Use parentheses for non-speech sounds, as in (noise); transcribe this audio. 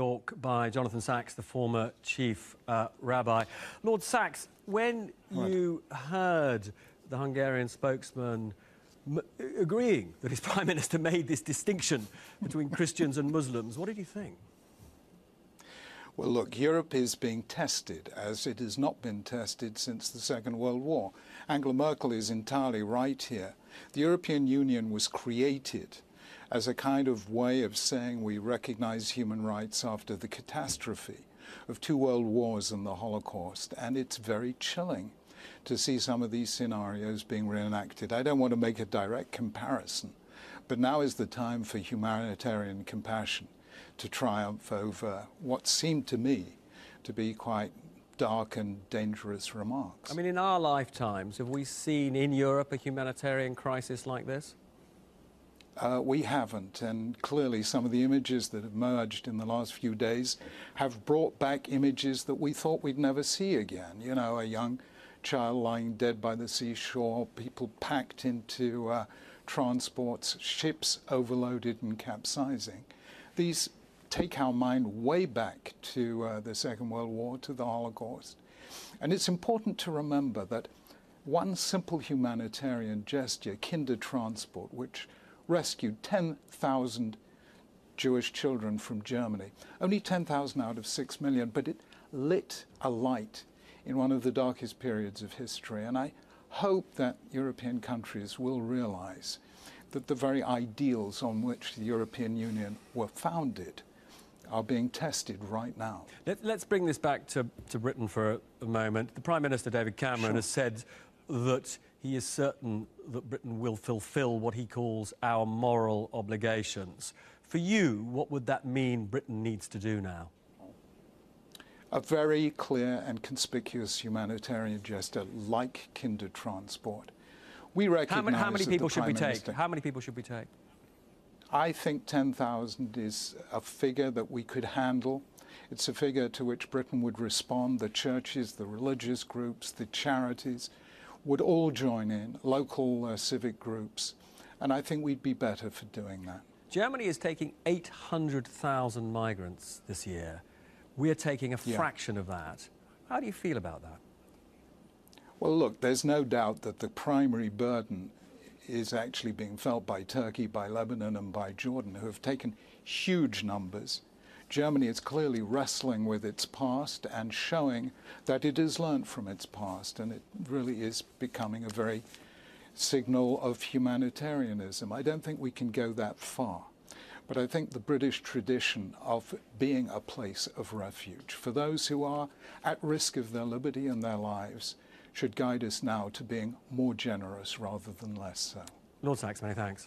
York by Jonathan Sacks, the former chief uh, rabbi. Lord Sacks, when right. you heard the Hungarian spokesman agreeing that his (laughs) prime minister made this distinction between (laughs) Christians and Muslims, what did you think? Well, look, Europe is being tested as it has not been tested since the Second World War. Angela Merkel is entirely right here. The European Union was created as a kind of way of saying we recognize human rights after the catastrophe of two world wars and the Holocaust. And it's very chilling to see some of these scenarios being reenacted. I don't want to make a direct comparison, but now is the time for humanitarian compassion to triumph over what seemed to me to be quite dark and dangerous remarks. I mean, in our lifetimes, have we seen in Europe a humanitarian crisis like this? Uh, we haven't, and clearly some of the images that have emerged in the last few days have brought back images that we thought we'd never see again. You know, a young child lying dead by the seashore, people packed into uh, transports, ships overloaded and capsizing. These take our mind way back to uh, the Second World War, to the Holocaust. And it's important to remember that one simple humanitarian gesture, Kindertransport, which rescued 10,000 Jewish children from Germany. Only 10,000 out of 6 million, but it lit a light in one of the darkest periods of history. And I hope that European countries will realize that the very ideals on which the European Union were founded are being tested right now. Let, us bring this back to, to Britain for a, a, moment. The Prime Minister, David Cameron, sure. has said that he is certain that Britain will fulfil what he calls our moral obligations. For you, what would that mean Britain needs to do now? A very clear and conspicuous humanitarian gesture like Kindertransport. We recognize how many, how many people should we take? How many people should we take? I think 10,000 is a figure that we could handle. It's a figure to which Britain would respond. The churches, the religious groups, the charities would all join in, local uh, civic groups, and I think we'd be better for doing that. Germany is taking 800,000 migrants this year. We are taking a yeah. fraction of that. How do you feel about that? Well, look, there's no doubt that the primary burden is actually being felt by Turkey, by Lebanon, and by Jordan, who have taken huge numbers Germany is clearly wrestling with its past and showing that it has learned from its past, and it really is becoming a very signal of humanitarianism. I don't think we can go that far. But I think the British tradition of being a place of refuge for those who are at risk of their liberty and their lives should guide us now to being more generous rather than less so. Lord Sacks, many thanks.